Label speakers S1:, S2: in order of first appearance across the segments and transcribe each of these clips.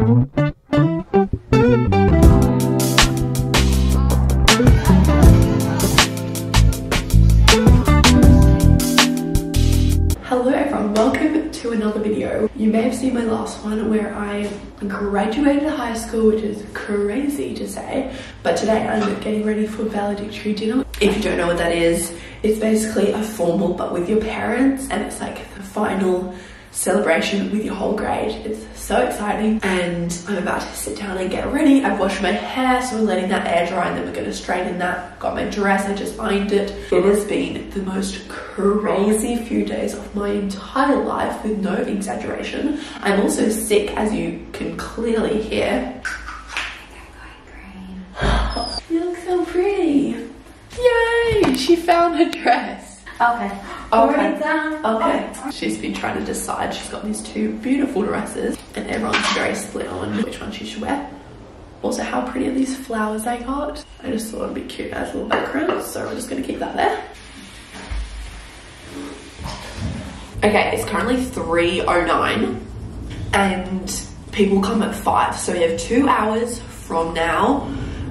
S1: You may have seen my last one where I graduated high school, which is crazy to say, but today I'm getting ready for valedictory dinner. If you don't know what that is, it's basically a formal but with your parents and it's like the final celebration with your whole grade. It's so exciting and I'm about to sit down and get ready. I've washed my hair so we're letting that air dry and then we're going to straighten that. Got my dress, I just ironed it. It has been the most crazy few days of my entire life with no exaggeration. I'm also sick as you can clearly hear. You look so pretty. Yay! She found her dress.
S2: Okay.
S1: Okay.
S2: done.
S1: Oh, okay. She's been trying to decide. She's got these two beautiful dresses, and everyone's very split on which one she should wear. Also, how pretty are these flowers I got? I just thought it'd be cute as a little background, so we're just gonna keep that there. Okay, it's currently 3.09 and people come at 5. So we have two hours from now.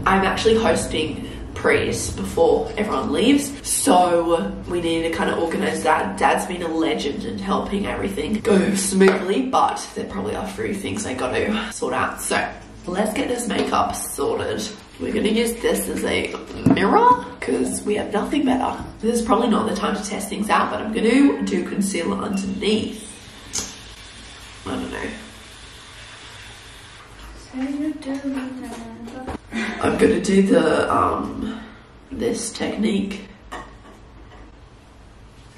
S1: I'm actually hosting Prius before everyone leaves. So we need to kind of organize that. Dad's been a legend in helping everything go smoothly, but there probably are a few things I got to sort out. So let's get this makeup sorted. We're gonna use this as a mirror because we have nothing better. This is probably not the time to test things out, but I'm gonna do concealer underneath. I don't know. I'm gonna do the um this technique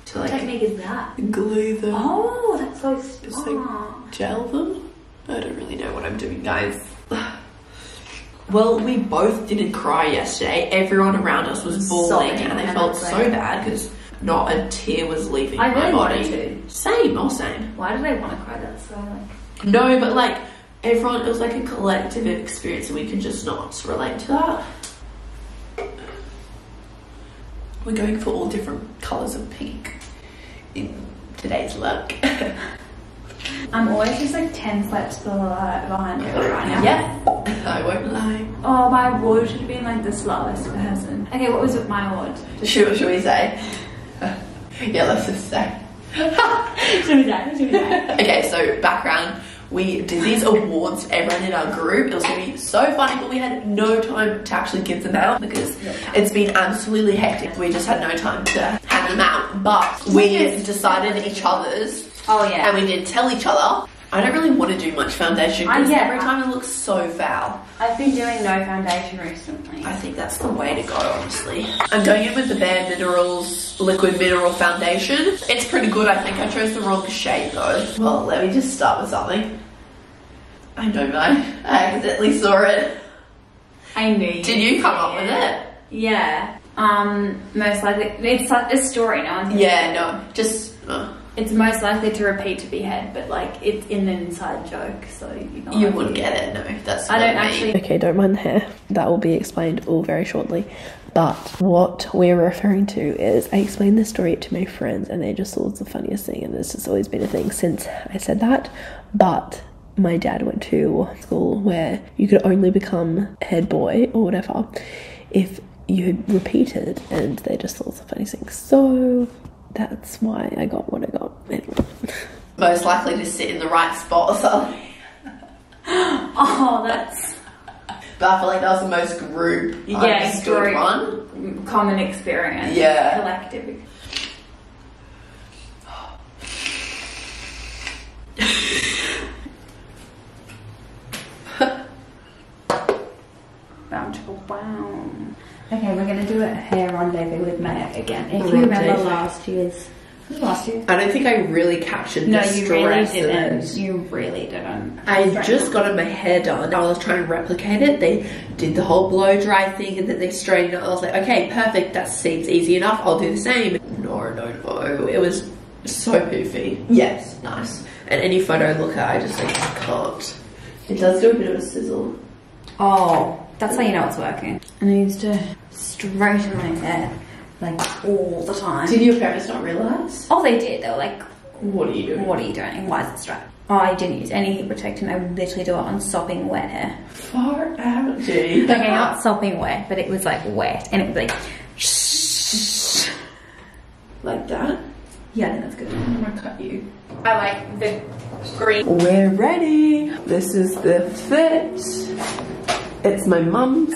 S1: to
S2: What
S1: like
S2: technique is that?
S1: glue them,
S2: Oh, that's so
S1: Just like- gel them. I don't really know what I'm doing, guys. Well, we both didn't cry yesterday. Everyone around us was bawling,
S2: Sobbing,
S1: and I felt so
S2: like-
S1: bad because not a tear was leaving
S2: I
S1: my
S2: really
S1: body.
S2: to.
S1: Same, all same.
S2: Why did I want to cry? that so like.
S1: No, but like everyone, it was like a collective experience, and we can just not relate to that. We're going for all different colours of pink in today's look.
S2: I'm always just like 10 steps behind right now.
S1: yeah, I won't lie.
S2: Oh, my award should have been like the slowest person. Okay, what was my award?
S1: Should, should we say? yeah, let's just say.
S2: should we say? Should we say?
S1: Okay, so background. We did these awards for everyone in our group. It was gonna be so funny, but we had no time to actually give them out because it's been absolutely hectic. We just had no time to hand them out. But we decided each other's
S2: Oh yeah.
S1: and we did tell each other. I don't really want to do much foundation because
S2: yeah,
S1: every
S2: I-
S1: time it looks so foul.
S2: I've been doing no foundation recently.
S1: I think that's the way to go, honestly. I'm going in with the Bare Minerals Liquid Mineral Foundation. It's pretty good, I think. I chose the wrong shade though. Well, let me just start with something. I know mine. I accidentally saw it.
S2: I knew.
S1: Did you come up with it?
S2: Yeah. Um, most likely it's like a story. No one's.
S1: Yeah, no, just. Uh,
S2: It's most likely to repeat to be head, but like it's in an inside joke, so you know.
S1: you wouldn't get it, no. That's
S2: I don't
S1: not me.
S2: actually.
S3: Okay, don't mind the hair. That will be explained all very shortly. But what we're referring to is I explained this story to my friends and they just thought it's the funniest thing and this has always been a thing since I said that. But my dad went to school where you could only become head boy or whatever if you had repeated and they just thought it's the funniest thing. So that's why I got what I got. Anyway.
S1: Most likely to sit in the right spot or something.
S2: Oh, that's
S1: But I feel like that was the most group
S2: Yeah,
S1: understood
S2: group.
S1: one.
S2: common experience.
S1: Yeah.
S2: Collective. Wow. Okay, we're gonna do a hair rendezvous with Maya again. If you remember last year's, was it?
S1: I don't think I really captured
S2: No,
S1: the
S2: you really
S1: stress of
S2: didn't. You really didn't.
S1: I just got my hair done. I was trying to replicate it. They did the whole blow dry thing and then they straightened it. I was like, okay, perfect. That seems easy enough. I'll do the same. No, no, no. It was so poofy. Yes, nice. And any photo look at, I just like can't. It does do a bit of a sizzle.
S2: Oh, that's how you know it's working. And I used to straighten my hair like all the time.
S1: Did your parents not realize?
S2: oh, they did. They were like,
S1: What are you doing?
S2: "What are you doing? Why is it straight?" I didn't use any heat protectant. I would literally do it on sopping wet hair.
S1: Far out, G.
S2: Okay, not sopping wet, but it was like wet, and it would be shh,
S1: Like that.
S2: Yeah, I think that's good.
S1: I'm gonna cut you.
S2: I like the green.
S1: We're ready. This is the fit. It's my mum's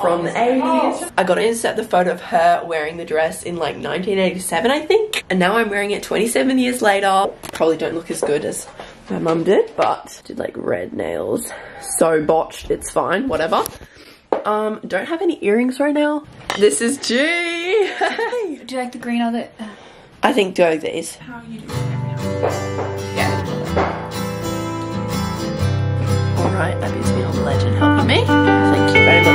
S1: from the 80s. I got to insert the photo of her wearing the dress in like 1987, I think. And now I'm wearing it 27 years later. Probably don't look as good as my mum did, but did like red nails. So botched, it's fine, whatever. Um, don't have any earrings right now. This is G. Hey.
S2: Do you like the green or the?
S1: I think go these.
S2: How are you doing?
S1: Alright, that is me on legend helping me. Thank you very much.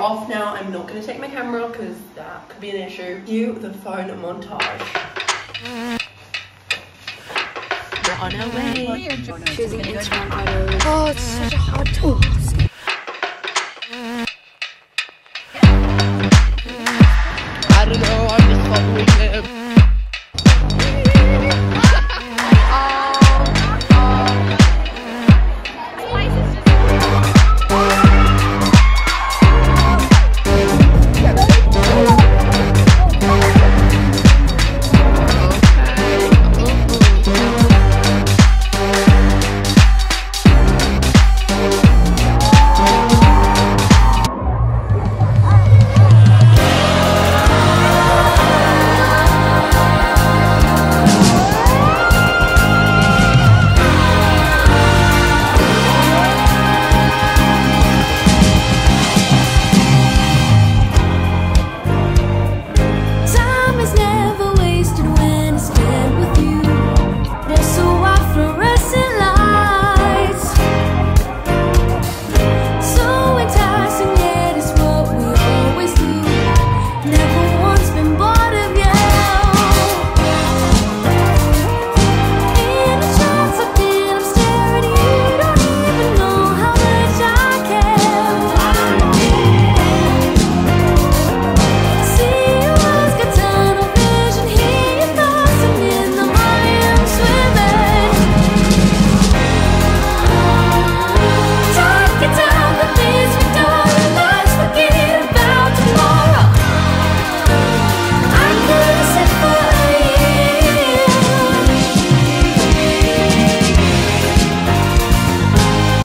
S1: We are off now. I'm not going to take my camera because that could be an issue. Cue the phone montage. We're on our way.
S4: choosing Instagram photos. Oh, it's such a hard tool.